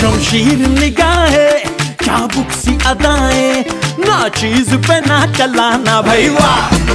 शमशीर निगाहें चाबुक सी अदाएँ ना चीज़ पे ना चलाना भाई। वाह।